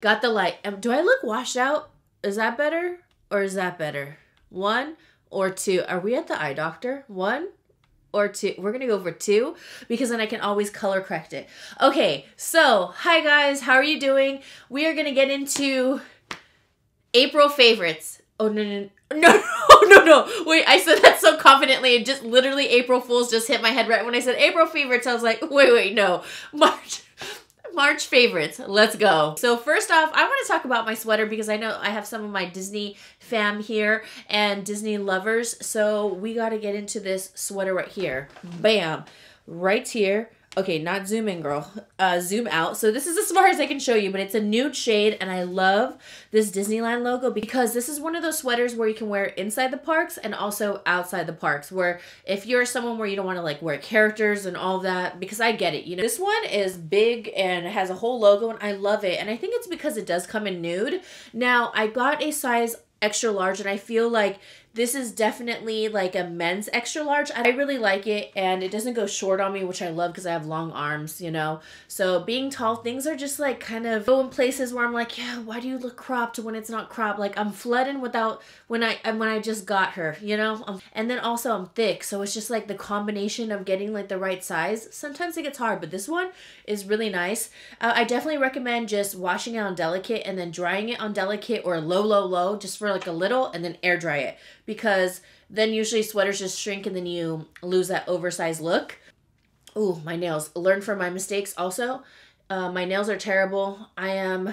Got the light. Um, do I look washed out? Is that better? Or is that better? One or two? Are we at the eye doctor? One or two? We're gonna go for two because then I can always color correct it. Okay, so hi guys, how are you doing? We are gonna get into April favorites. Oh no no no no no no! Wait, I said that so confidently. It just literally April Fools just hit my head right when I said April favorites. I was like, wait wait no, March. March favorites. Let's go. So first off, I want to talk about my sweater because I know I have some of my Disney fam here and Disney lovers. So we got to get into this sweater right here. Bam. Right here. Okay, not zoom in, girl. Uh, zoom out. So this is as far as I can show you, but it's a nude shade, and I love this Disneyland logo because this is one of those sweaters where you can wear inside the parks and also outside the parks. Where if you're someone where you don't want to like wear characters and all that, because I get it. You know, this one is big and has a whole logo, and I love it. And I think it's because it does come in nude. Now I got a size extra large, and I feel like this is definitely like a men's extra large. I really like it and it doesn't go short on me, which I love because I have long arms, you know. So being tall, things are just like kind of go in places where I'm like, yeah, why do you look cropped when it's not cropped? Like I'm flooding without when I when I just got her, you know. Um, and then also I'm thick, so it's just like the combination of getting like the right size. Sometimes it gets hard, but this one is really nice. Uh, I definitely recommend just washing it on delicate and then drying it on delicate or low, low, low, just for like a little, and then air dry it because then usually sweaters just shrink and then you lose that oversized look. Ooh, my nails. Learn from my mistakes also. Uh, my nails are terrible. I am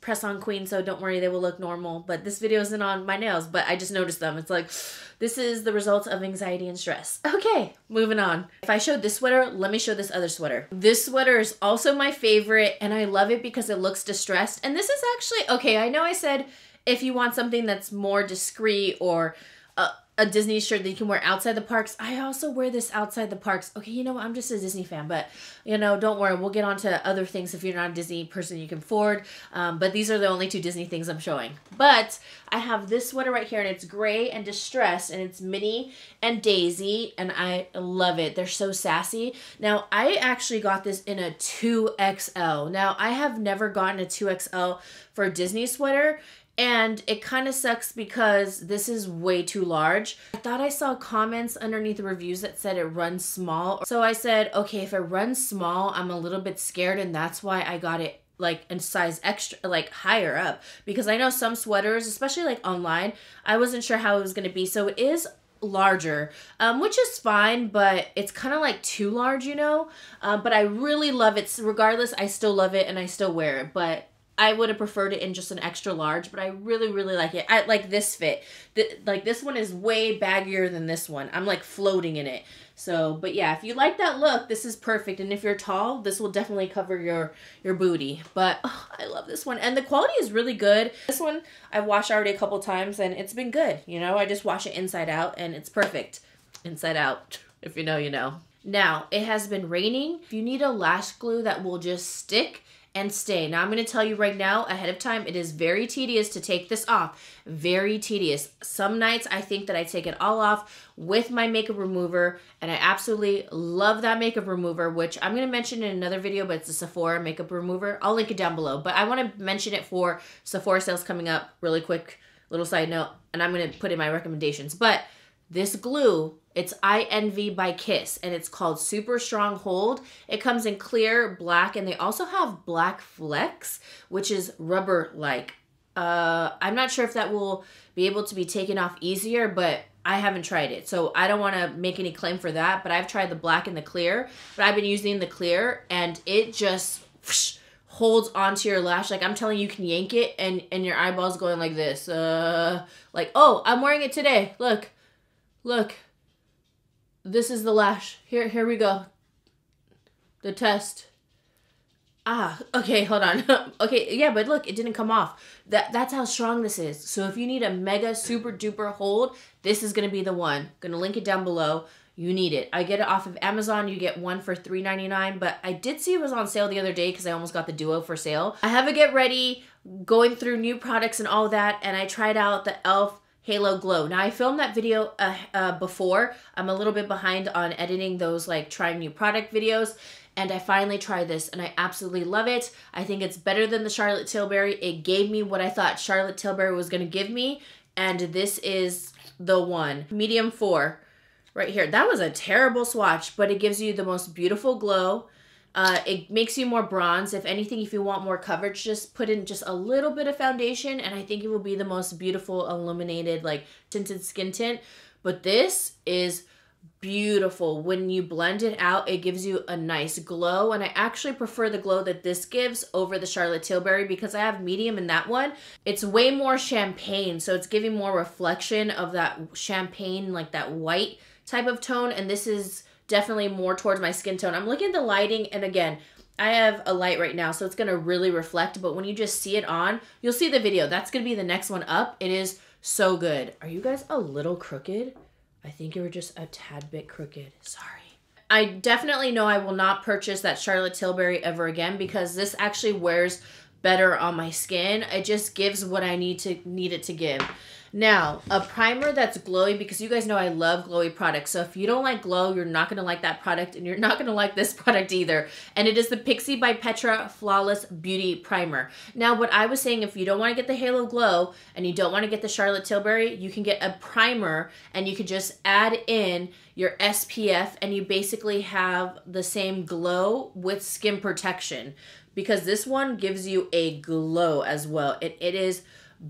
press on queen, so don't worry, they will look normal. But this video isn't on my nails, but I just noticed them. It's like, this is the result of anxiety and stress. Okay, moving on. If I showed this sweater, let me show this other sweater. This sweater is also my favorite, and I love it because it looks distressed. And this is actually, okay, I know I said if you want something that's more discreet or uh, a Disney shirt that you can wear outside the parks. I also wear this outside the parks. Okay, you know, what? I'm just a Disney fan, but you know, don't worry. We'll get on to other things if you're not a Disney person you can afford. Um, but these are the only two Disney things I'm showing. But I have this sweater right here, and it's gray and distressed, and it's Minnie and Daisy, and I love it. They're so sassy. Now, I actually got this in a 2XL. Now, I have never gotten a 2XL for a Disney sweater, and it kind of sucks because this is way too large. I thought I saw comments underneath the reviews that said it runs small. So I said, okay, if it runs small, I'm a little bit scared and that's why I got it like in size extra like higher up because I know some sweaters, especially like online, I wasn't sure how it was going to be. So it is larger, um, which is fine, but it's kind of like too large, you know. Um, but I really love it. Regardless, I still love it and I still wear it. But I would have preferred it in just an extra large, but I really, really like it. I like this fit. The, like this one is way baggier than this one. I'm like floating in it. So, but yeah, if you like that look, this is perfect. And if you're tall, this will definitely cover your your booty. But oh, I love this one, and the quality is really good. This one I've washed already a couple times, and it's been good. You know, I just wash it inside out, and it's perfect inside out. If you know, you know. Now, it has been raining. If you need a lash glue that will just stick and stay. Now I'm going to tell you right now ahead of time, it is very tedious to take this off. Very tedious. Some nights I think that I take it all off with my makeup remover and I absolutely love that makeup remover, which I'm going to mention in another video, but it's a Sephora makeup remover. I'll link it down below, but I want to mention it for Sephora sales coming up really quick. Little side note, and I'm going to put in my recommendations. But this glue it's I Envy by Kiss and it's called Super Strong Hold. It comes in clear, black, and they also have black flex, which is rubber like. Uh, I'm not sure if that will be able to be taken off easier, but I haven't tried it. So I don't want to make any claim for that, but I've tried the black and the clear. But I've been using the clear and it just whoosh, holds onto your lash. Like I'm telling you, you can yank it and, and your eyeballs going like this. Uh, like, oh, I'm wearing it today. Look, look this is the lash. Here, here we go. The test. Ah, okay, hold on. okay, yeah, but look, it didn't come off. That that's how strong this is. So if you need a mega super duper hold, this is gonna be the one. Gonna link it down below. You need it. I get it off of Amazon. You get one for $3.99, but I did see it was on sale the other day because I almost got the duo for sale. I have a get ready, going through new products and all that, and I tried out the e.l.f Halo Glow. Now I filmed that video uh, uh, before. I'm a little bit behind on editing those like trying new product videos and I finally tried this and I absolutely love it. I think it's better than the Charlotte Tilbury. It gave me what I thought Charlotte Tilbury was going to give me and this is the one. Medium 4 right here. That was a terrible swatch, but it gives you the most beautiful glow. Uh, it makes you more bronze. If anything, if you want more coverage, just put in just a little bit of foundation and I think it will be the most beautiful illuminated like tinted skin tint. But this is beautiful. When you blend it out, it gives you a nice glow. And I actually prefer the glow that this gives over the Charlotte Tilbury because I have medium in that one. It's way more champagne. So it's giving more reflection of that champagne, like that white type of tone. And this is definitely more towards my skin tone. I'm looking at the lighting and again, I have a light right now, so it's to really reflect, but when you just see it on, you'll see the video. That's to be the next one up. It is so good. Are you guys a little crooked? I think you were just a tad bit crooked. Sorry. I definitely know I will not purchase that Charlotte Tilbury ever again because this actually wears better on my skin. It just gives what I need to need it to give. Now, a primer that's glowy, because you guys know I love glowy products. So if you don't like glow, you're not going to like that product, and you're not going to like this product either. And it is the Pixi by Petra Flawless Beauty Primer. Now, what I was saying, if you don't want to get the Halo Glow, and you don't want to get the Charlotte Tilbury, you can get a primer, and you can just add in your SPF, and you basically have the same glow with skin protection. Because this one gives you a glow as well. It, it is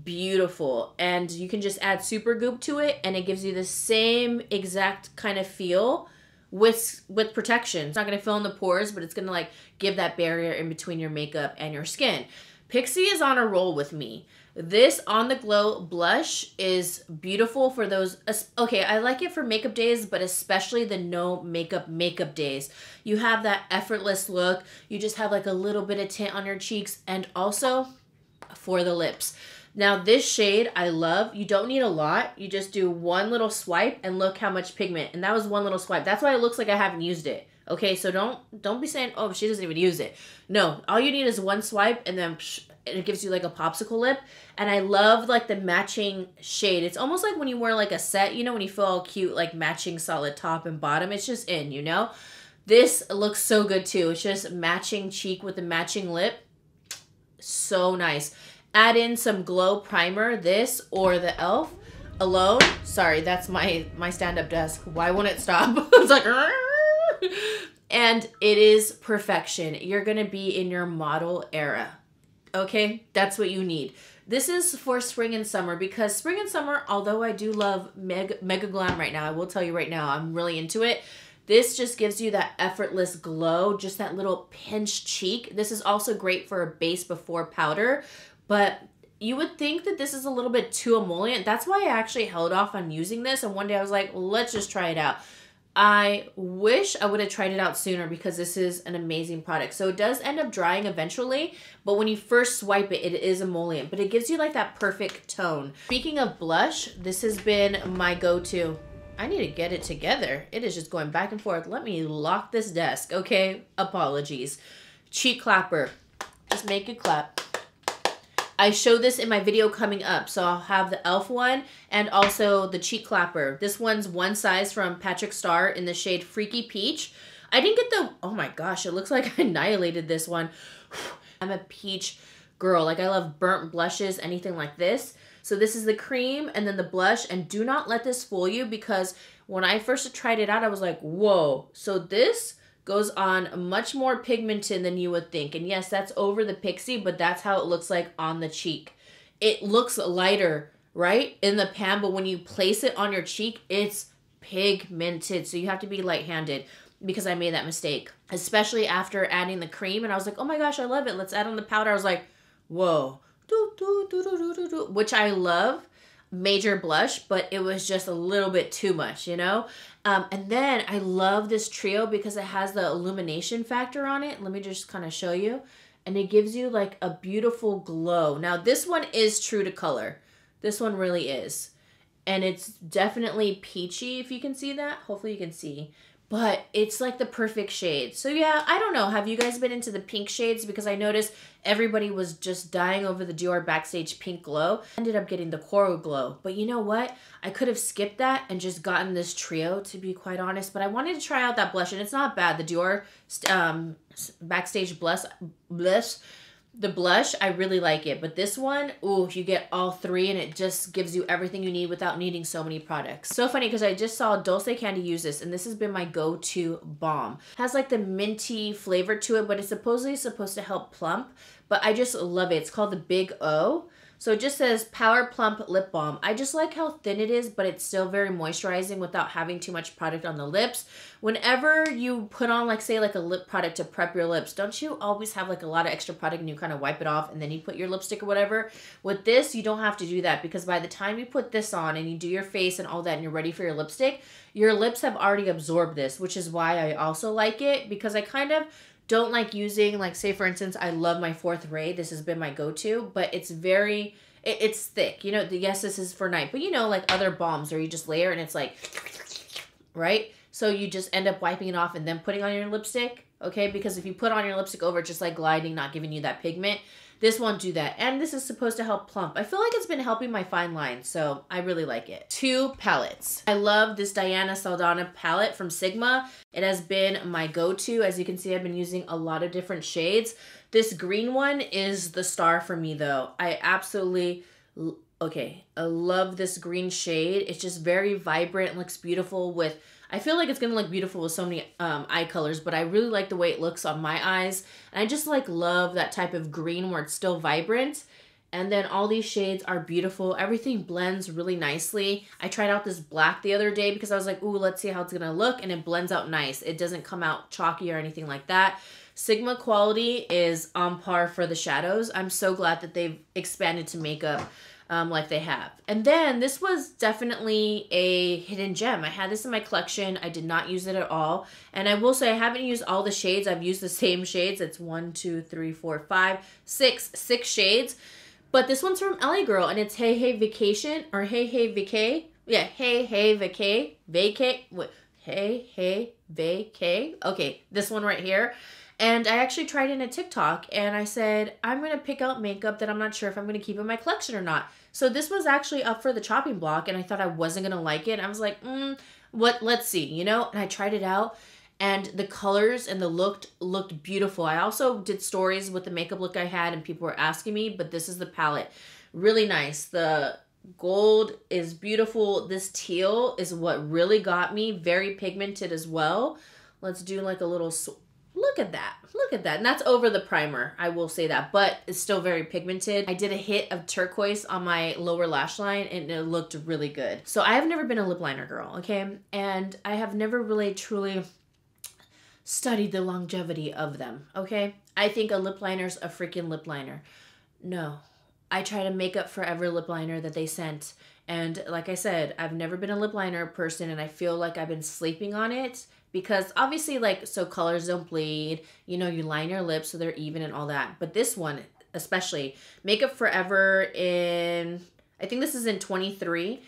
beautiful. And you can just add Supergoop to it and it gives you the same exact kind of feel with with protection. It's not going to fill in the pores but it's going to like give that barrier in between your makeup and your skin. Pixi is on a roll with me. This on the glow blush is beautiful for those okay i like it for makeup days but especially the no makeup makeup days. You have that effortless look. You just have like a little bit of tint on your cheeks and also for the lips now this shade I love. You don't need a lot. You just do one little swipe and look how much pigment. And that was one little swipe. That's why it looks like I haven't used it. Okay, so don't don't be saying, "Oh, she doesn't even use it." No, all you need is one swipe and then psh, it gives you like a popsicle lip. And I love like the matching shade. It's almost like when you wear like a set, you know, when you feel all cute like matching solid top and bottom. It's just in, you know? This looks so good too. It's just matching cheek with a matching lip. So nice add in some glow primer, this or the e.l.f. alone. Sorry, that's my my stand-up desk. Why won't it stop? it's like and it is perfection. You're going to be in your model era. Okay? That's what you need. This is for spring and summer because spring and summer, although I do love Mega, Mega Glam right now, I will tell you right now, I'm really into it. This just gives you that effortless glow, just that little pinched cheek. This is also great for a base before powder, but you would think that this is a little bit too emollient. That's why I actually held off on using this. And one day I was like, let's just try it out. I wish I would have tried it out sooner because this is an amazing product. So it does end up drying eventually, but when you first swipe it, it is emollient, but it gives you like that perfect tone. Speaking of blush, this has been my go-to. I need to get it together. It is just going back and forth. Let me lock this desk, okay? Apologies. Cheek clapper. Just make it clap. I show this in my video coming up. So I'll have the e.l.f. one and also the cheek clapper. This one's one size from Patrick Starrr in the shade Freaky Peach. I didn't get the, oh my gosh, it looks like I annihilated this one. I'm a peach girl. Like I love burnt blushes, anything like this. So this is the cream and then the blush. And do not let this fool you because when I first tried it out, I was like, whoa. So this goes on much more pigmented than you would think. And yes, that's over the Pixi, but that's how it looks like on the cheek. It looks lighter, right, in the pan, but when you place it on your cheek, it's pigmented. So you have to be light-handed because I made that mistake, especially after adding the cream. And I was like, oh my gosh, I love it. Let's add on the powder. I was like, whoa, which I love major blush, but it was just a little bit too much, you know? Um, and then I love this trio because it has the illumination factor on it. Let me just kind of show you. And it gives you like a beautiful glow. Now this one is true to color. This one really is. And it's definitely peachy if you can see that. Hopefully you can see. But it's like the perfect shade. So yeah, I don't know. Have you guys been into the pink shades? Because I noticed everybody was just dying over the Dior Backstage Pink Glow. Ended up getting the Coral Glow. But you know what? I could have skipped that and just gotten this trio, to be quite honest. But I wanted to try out that blush, and it's not bad. The Dior um, Backstage Blush, Bliss the blush, I really like it. But this one, ooh, you get all three and it just gives you everything you need without needing so many products. So funny because I just saw Dulce Candy use this and this has been my go-to balm. has like the minty flavor to it, but it's supposedly supposed to help plump. But I just love it. It's called the Big O. So it just says Power Plump Lip Balm. I just like how thin it is, but it's still very moisturizing without having too much product on the lips. Whenever you put on, like, say, like a lip product to prep your lips, don't you always have, like, a lot of extra product and you kind of wipe it off and then you put your lipstick or whatever? With this, you don't have to do that because by the time you put this on and you do your face and all that and you're ready for your lipstick, your lips have already absorbed this, which is why I also like it because I kind of don't like using like say for instance i love my fourth ray this has been my go-to but it's very it, it's thick you know the yes this is for night but you know like other balms where you just layer and it's like right? So you just end up wiping it off and then putting on your lipstick okay because if you put on your lipstick over just like gliding not giving you that pigment this won't do that. And this is supposed to help plump. I feel like it's been helping my fine lines, so I really like it. Two palettes. I love this Diana Saldana palette from Sigma. It has been my go-to. As you can see, I've been using a lot of different shades. This green one is the star for me though. I absolutely okay i love this green shade it's just very vibrant looks beautiful with I feel like it's gonna look beautiful with so many um, eye colors, but I really like the way it looks on my eyes. And I just like love that type of green where it's still vibrant. And then all these shades are beautiful. Everything blends really nicely. I tried out this black the other day because I was like, ooh, let's see how it's gonna look. And it blends out nice. It doesn't come out chalky or anything like that. Sigma quality is on par for the shadows. I'm so glad that they've expanded to makeup um, like they have. And then this was definitely a hidden gem. I had this in my collection. I did not use it at all. And I will say I haven't used all the shades. I've used the same shades. It's one, two, three, four, five, six, six shades. But this one's from LA Girl and it's Hey Hey Vacation or Hey Hey Vacay. Yeah, Hey Hey Vacay. Vacay. Hey Hey Vacay. Okay, this one right here. And I actually tried in a TikTok and I said, I'm going to pick out makeup that I'm not sure if I'm going to keep in my collection or not. So this was actually up for the chopping block and I thought I wasn't going to like it. I was like, mm, what, let's see, you know? And I tried it out and the colors and the looked looked beautiful. I also did stories with the makeup look I had and people were asking me, but this is the palette. Really nice. The gold is beautiful. This teal is what really got me. Very pigmented as well. Let's do like a little Look at that. Look at that. And that's over the primer. I will say that. But it's still very pigmented. I did a hit of turquoise on my lower lash line and it looked really good. So I have never been a lip liner girl, okay? And I have never really truly studied the longevity of them, okay? I think a lip liner's a freaking lip liner. No. I tried a Makeup Forever lip liner that they sent. And like I said, I've never been a lip liner person and I feel like I've been sleeping on it because obviously like so colors don't bleed. You know you line your lips so they're even and all that. But this one especially makeup forever in i think this is in 23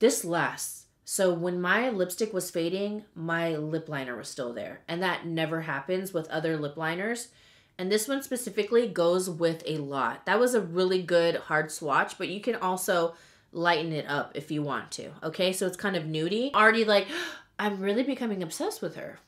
this lasts. So when my lipstick was fading my lip liner was still there. And that never happens with other lip liners. And this one specifically goes with a lot. That was a really good hard swatch but you can also lighten it up if you want to okay so it's kind of nudie already like I'm really becoming obsessed with her.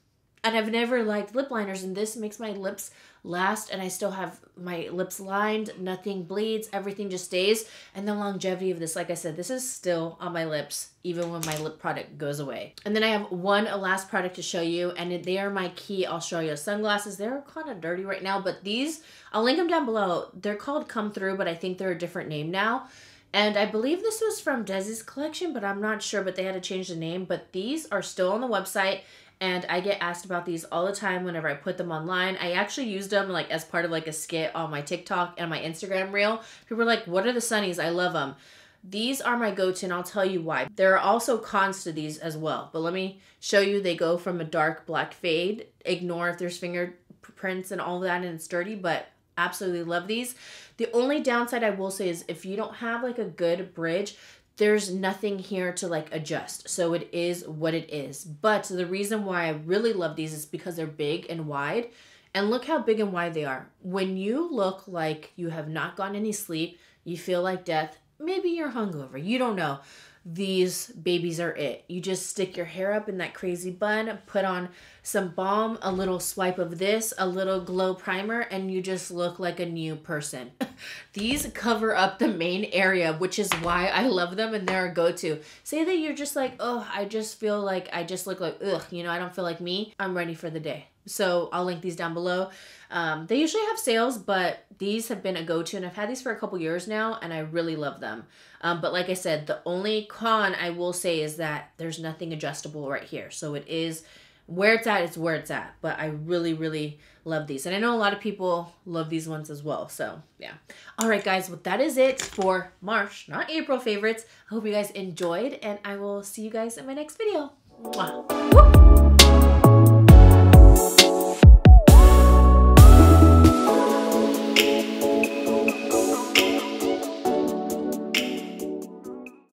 And I've never liked lip liners, and this makes my lips last, and I still have my lips lined. Nothing bleeds, everything just stays. And the longevity of this, like I said, this is still on my lips, even when my lip product goes away. And then I have one last product to show you, and they are my key. I'll show you sunglasses. They're kind of dirty right now, but these, I'll link them down below. They're called Come Through, but I think they're a different name now. And I believe this was from Desi's collection, but I'm not sure, but they had to change the name. But these are still on the website and I get asked about these all the time whenever I put them online. I actually used them like as part of like a skit on my TikTok and my Instagram reel. People are like, "What are the sunnies? I love them." These are my go-to and I'll tell you why. There are also cons to these as well, but let me show you. They go from a dark black fade. Ignore if there's fingerprints and all that and it's dirty, but absolutely love these. The only downside I will say is if you don't have like a good bridge, there's nothing here to like adjust. So it is what it is. But the reason why I really love these is because they're big and wide. And look how big and wide they are. When you look like you have not gotten any sleep, you feel like death, maybe you're hungover, you don't know these babies are it. You just stick your hair up in that crazy bun, put on some balm, a little swipe of this, a little glow primer, and you just look like a new person. these cover up the main area, which is why I love them and they're a go-to. Say that you're just like, oh, I just feel like I just look like, ugh, you know, I don't feel like me. I'm ready for the day. So I'll link these down below. Um, they usually have sales, but these have been a go-to and I've had these for a couple years now and I really love them. Um, but like I said, the only con I will say is that there's nothing adjustable right here. So it is where it's at, it's where it's at. But I really, really love these. And I know a lot of people love these ones as well. So yeah. All right, guys. Well, that is it for March, not April favorites. I hope you guys enjoyed and I will see you guys in my next video. Mwah.